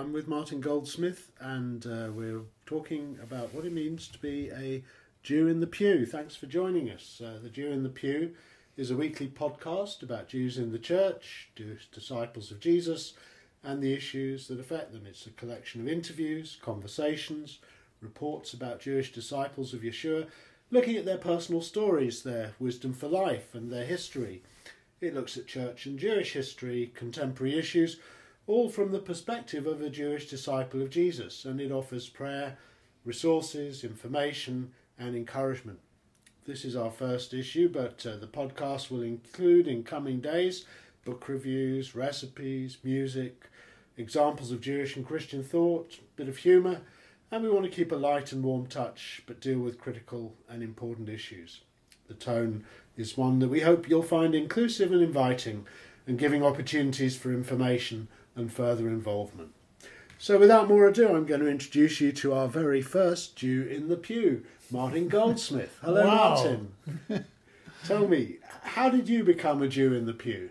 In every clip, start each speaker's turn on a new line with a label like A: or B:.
A: I'm with Martin Goldsmith, and uh, we're talking about what it means to be a Jew in the Pew. Thanks for joining us. Uh, the Jew in the Pew is a weekly podcast about Jews in the church, Jewish disciples of Jesus, and the issues that affect them. It's a collection of interviews, conversations, reports about Jewish disciples of Yeshua, looking at their personal stories, their wisdom for life, and their history. It looks at church and Jewish history, contemporary issues, all from the perspective of a Jewish disciple of Jesus, and it offers prayer, resources, information, and encouragement. This is our first issue, but uh, the podcast will include in coming days book reviews, recipes, music, examples of Jewish and Christian thought, a bit of humour, and we want to keep a light and warm touch but deal with critical and important issues. The tone is one that we hope you'll find inclusive and inviting and giving opportunities for information and further involvement. So, without more ado, I'm going to introduce you to our very first Jew in the pew, Martin Goldsmith. Hello, Martin. Tell me, how did you become a Jew in the pew?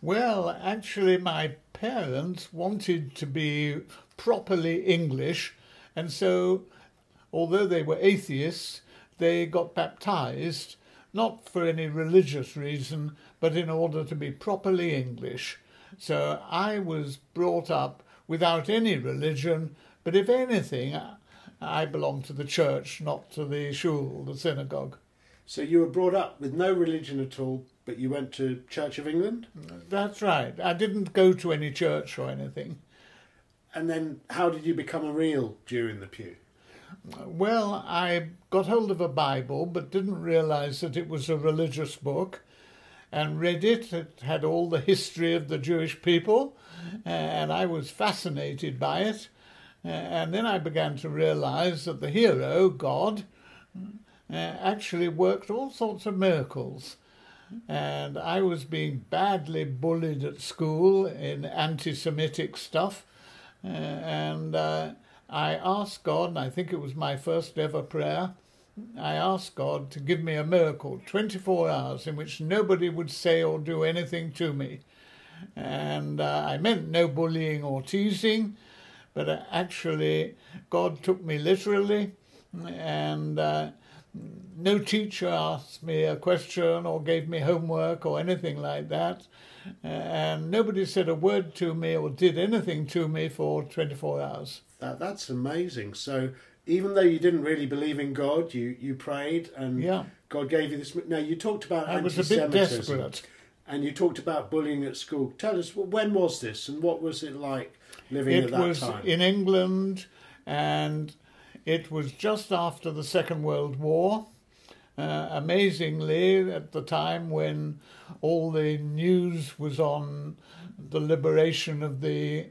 B: Well, actually, my parents wanted to be properly English, and so, although they were atheists, they got baptized, not for any religious reason, but in order to be properly English. So I was brought up without any religion, but if anything, I belonged to the church, not to the shul, the synagogue.
A: So, you were brought up with no religion at all, but you went to Church of England?
B: That's right. I didn't go to any church or anything.
A: And then, how did you become a real Jew in the pew?
B: Well, I got hold of a Bible but didn't realize that it was a religious book and read it. It had all the history of the Jewish people, and I was fascinated by it. And then I began to realize that the hero, God, uh, actually worked all sorts of miracles. And I was being badly bullied at school in anti Semitic stuff. Uh, and uh, I asked God, and I think it was my first ever prayer, I asked God to give me a miracle, 24 hours, in which nobody would say or do anything to me. And uh, I meant no bullying or teasing, but uh, actually, God took me literally, and uh, no teacher asked me a question or gave me homework or anything like that. And nobody said a word to me or did anything to me for 24 hours.
A: That, that's amazing. So, even though you didn't really believe in God, you, you prayed and
B: Yeah.
A: God gave you this. Now, you talked about
B: I was a bit
A: anti-Semitism and you talked about bullying at school. Tell us, when was this and what was it like living at
B: It
A: that
B: was
A: time?
B: in England, and it was just after the Second World War. Uh, amazingly, at the time when all the news was on the liberation of the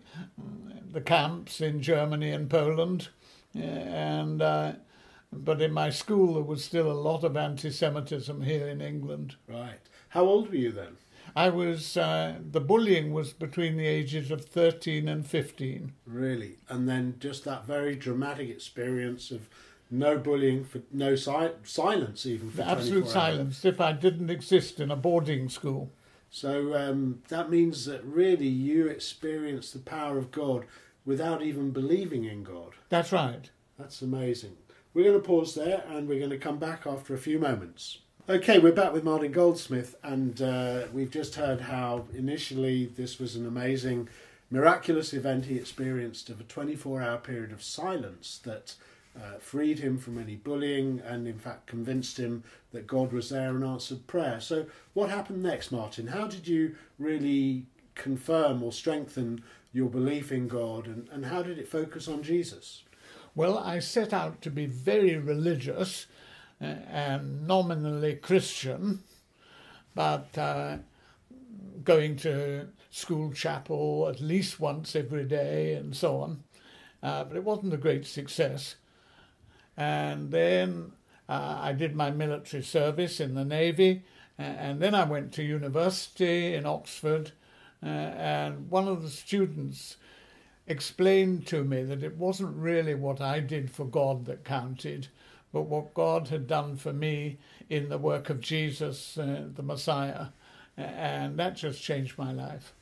B: the camps in Germany and Poland, and uh, but in my school there was still a lot of anti-Semitism here in England.
A: Right. How old were you then?
B: I was uh, the bullying was between the ages of thirteen and fifteen.
A: Really? And then just that very dramatic experience of no bullying, for no si- silence even for
B: absolute
A: 24 hours.
B: silence, if I didn't exist in a boarding school.
A: So um, that means that really you experienced the power of God without even believing in God.
B: That's right.
A: That's amazing. We're going to pause there and we're going to come back after a few moments. Okay, we're back with Martin Goldsmith, and uh, we've just heard how initially this was an amazing, miraculous event he experienced of a 24 hour period of silence that uh, freed him from any bullying and, in fact, convinced him that God was there and answered prayer. So, what happened next, Martin? How did you really confirm or strengthen your belief in God, and, and how did it focus on Jesus?
B: Well, I set out to be very religious uh, and nominally Christian, but uh, going to school chapel at least once every day and so on. Uh, but it wasn't a great success. And then uh, I did my military service in the Navy, and then I went to university in Oxford. Uh, and one of the students explained to me that it wasn't really what I did for God that counted, but what God had done for me in the work of Jesus, uh, the Messiah. And that just changed my life.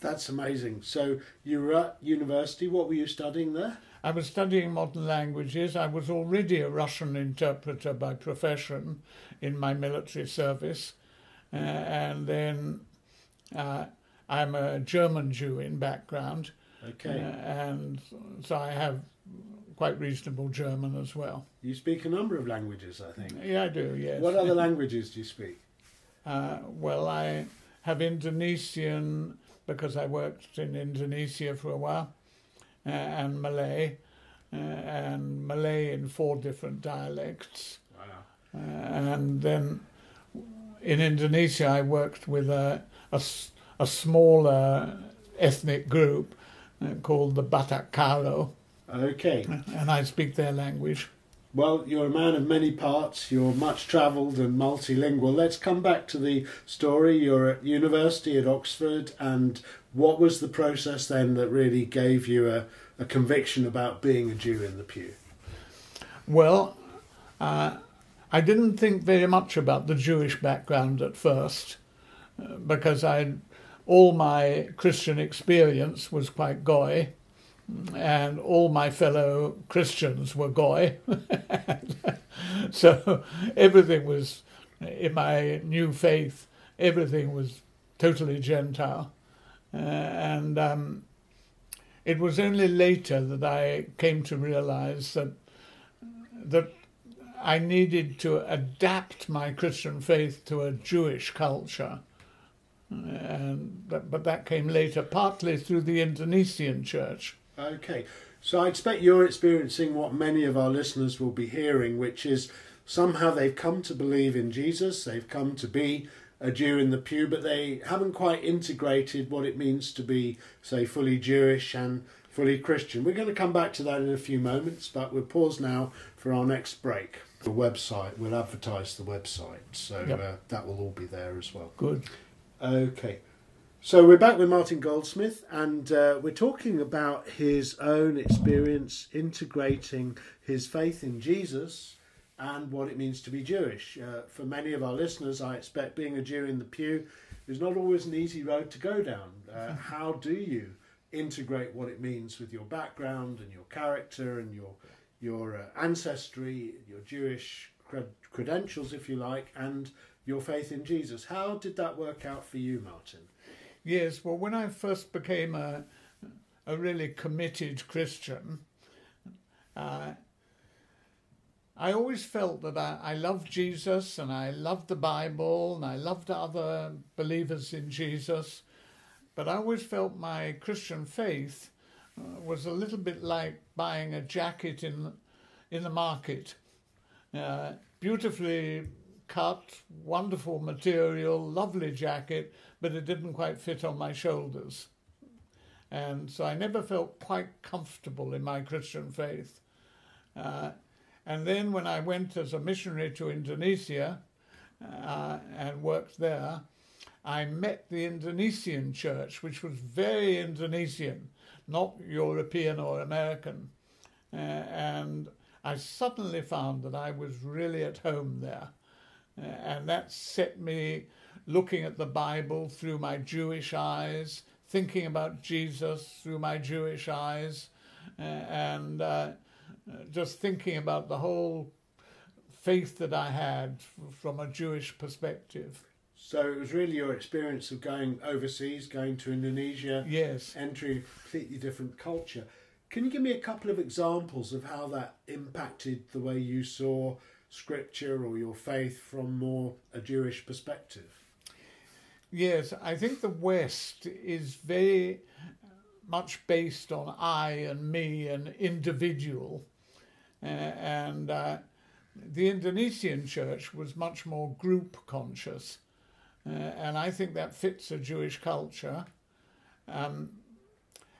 A: That's amazing. So you were at university. What were you studying there?
B: I was studying modern languages. I was already a Russian interpreter by profession in my military service. Uh, and then uh, I'm a German Jew in background.
A: Okay.
B: Uh, and so I have quite reasonable German as well.
A: You speak a number of languages, I think.
B: Yeah, I do, yes.
A: What other languages do you speak?
B: Uh, well, I have Indonesian because I worked in Indonesia for a while, uh, and Malay, uh, and Malay in four different dialects.
A: Wow.
B: Uh, and then in Indonesia, I worked with a, a a smaller ethnic group uh, called the Batak Karo,
A: Okay.
B: and I speak their language.
A: Well, you're a man of many parts. You're much travelled and multilingual. Let's come back to the story. You're at university at Oxford, and what was the process then that really gave you a, a conviction about being a Jew in the pew?
B: Well, uh, I didn't think very much about the Jewish background at first uh, because I, all my Christian experience was quite goy, and all my fellow Christians were goy. so everything was, in my new faith, everything was totally Gentile. Uh, and um, it was only later that I came to realize that that I needed to adapt my Christian faith to a Jewish culture. And that, but that came later, partly through the Indonesian church.
A: Okay, so I expect you're experiencing what many of our listeners will be hearing, which is somehow they've come to believe in Jesus, they've come to be a Jew in the pew, but they haven't quite integrated what it means to be, say, fully Jewish and fully Christian. We're going to come back to that in a few moments, but we'll pause now for our next break. The website, we'll advertise the website, so
B: Yep.
A: uh, that will all be there as well.
B: Good.
A: Okay. So we're back with Martin Goldsmith, and uh, we're talking about his own experience integrating his faith in Jesus and what it means to be Jewish. Uh, for many of our listeners, I expect being a Jew in the pew is not always an easy road to go down. Uh, how do you integrate what it means with your background and your character and your your uh, ancestry, your Jewish cred- credentials, if you like, and your faith in Jesus? How did that work out for you, Martin?
B: Yes, well, when I first became a, a really committed Christian, uh, I always felt that I, I loved Jesus and I loved the Bible and I loved other believers in Jesus, but I always felt my Christian faith uh, was a little bit like buying a jacket in, in the market. Uh, beautifully cut, wonderful material, lovely jacket, but it didn't quite fit on my shoulders. And so I never felt quite comfortable in my Christian faith. Uh, and then when I went as a missionary to Indonesia uh, and worked there, I met the Indonesian church, which was very Indonesian, not European or American. Uh, and I suddenly found that I was really at home there. And that set me looking at the Bible through my Jewish eyes, thinking about Jesus through my Jewish eyes, and uh, just thinking about the whole faith that I had from a Jewish perspective.
A: So it was really your experience of going overseas, going to Indonesia,
B: Yes.
A: entering a completely different culture. Can you give me a couple of examples of how that impacted the way you saw scripture or your faith from more a Jewish perspective?
B: Yes, I think the West is very much based on I and me and individual. Uh, and uh, the Indonesian church was much more group conscious. Uh, and I think that fits a Jewish culture. Um,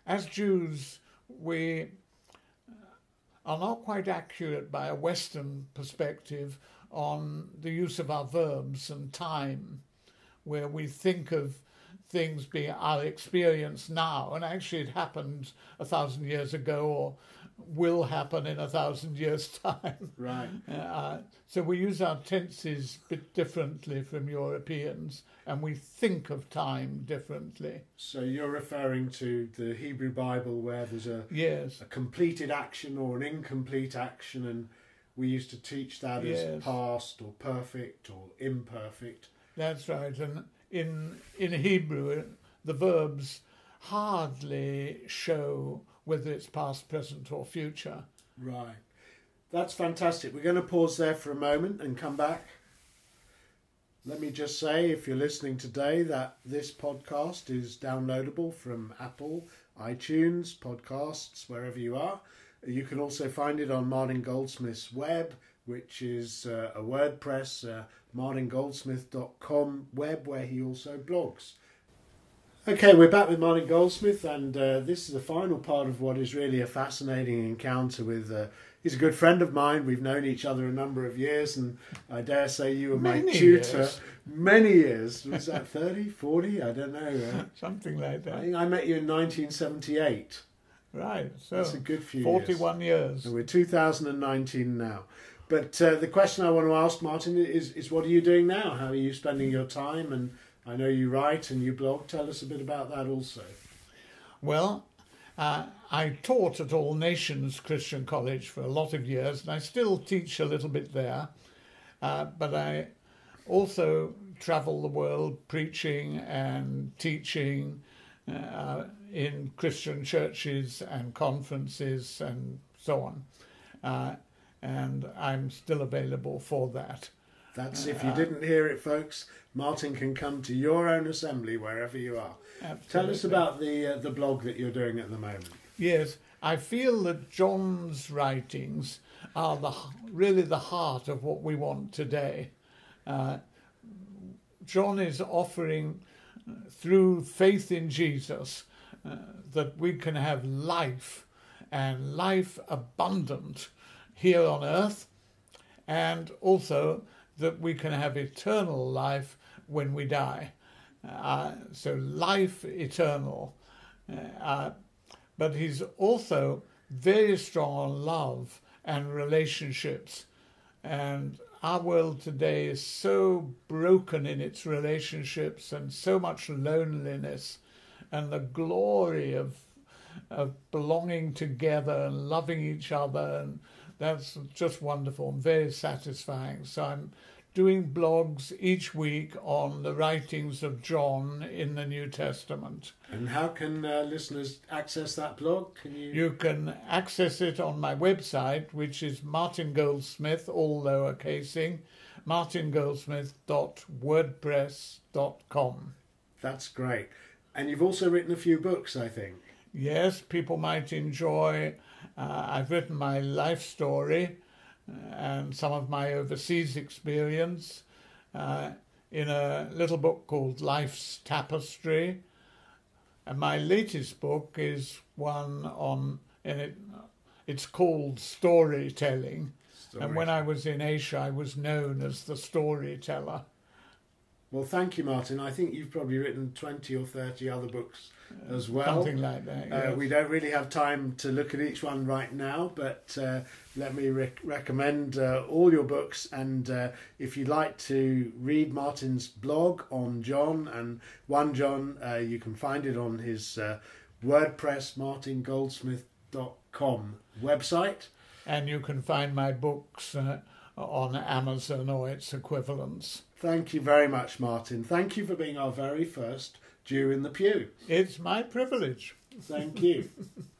B: as Jews, we are not quite accurate by a Western perspective on the use of our verbs and time where we think of things being our experience now, and actually it happened a thousand years ago or will happen in a thousand years' time.
A: Right.
B: Uh, so we use our tenses a bit differently from Europeans, and we think of time differently.
A: So you're referring to the Hebrew Bible where there's a,
B: Yes,
A: a completed action or an incomplete action, and we used to teach that
B: Yes.
A: as past or perfect or imperfect.
B: that's right. And in in Hebrew, the verbs hardly show whether it's past, present, or future.
A: Right. That's fantastic. We're going to pause there for a moment and come back. Let me just say, if you're listening today, that this podcast is downloadable from Apple, iTunes, podcasts, wherever you are. You can also find it on Martin Goldsmith's web, which is uh, a WordPress, uh, martingoldsmith.com web, where he also blogs. Okay, we're back with Martin Goldsmith, and uh, this is the final part of what is really a fascinating encounter with. Uh, he's a good friend of mine. We've known each other a number of years, and I dare say you were my tutor
B: years.
A: many years. Was that 30, 40? I don't know. Uh,
B: Something like
A: I
B: that.
A: think I met you in 1978.
B: Right. So
A: That's a good few years.
B: 41 years.
A: And we're 2019 now. But uh, the question I want to ask, Martin, is, is what are you doing now? How are you spending your time? And I know you write and you blog. Tell us a bit about that also.
B: Well, uh, I taught at All Nations Christian College for a lot of years, and I still teach a little bit there. Uh, but I also travel the world preaching and teaching uh, in Christian churches and conferences and so on. Uh, and I'm still available for that.
A: That's if you didn't hear it, folks. Martin can come to your own assembly wherever you are. Tell us about the uh, the blog that you're doing at the moment.
B: Yes, I feel that John's writings are the really the heart of what we want today. Uh, John is offering, uh, through faith in Jesus, uh, that we can have life and life abundant here on earth, and also that we can have eternal life when we die. Uh, so, life eternal. Uh, but he's also very strong on love and relationships. And our world today is so broken in its relationships and so much loneliness and the glory of of belonging together and loving each other and that's just wonderful and very satisfying. So I'm doing blogs each week on the writings of John in the New Testament.
A: And how can uh, listeners access that blog? Can you?
B: You can access it on my website, which is Martin Goldsmith, all lowercasing, martingoldsmith.wordpress.com.
A: That's great. And you've also written a few books, I think.
B: Yes, people might enjoy. Uh, I've written my life story uh, and some of my overseas experience uh, in a little book called Life's Tapestry. And my latest book is one on, and it, it's called Storytelling. And when I was in Asia, I was known as the storyteller.
A: Well, thank you, Martin. I think you've probably written 20 or 30 other books as well.
B: Something like that.
A: Uh, we don't really have time to look at each one right now, but uh, let me rec- recommend uh, all your books. And uh, if you'd like to read Martin's blog on John and One John, uh, you can find it on his uh, WordPress martingoldsmith.com website.
B: And you can find my books uh, on Amazon or its equivalents.
A: Thank you very much, Martin. Thank you for being our very first Jew in the Pew.
B: It's my privilege.
A: Thank you.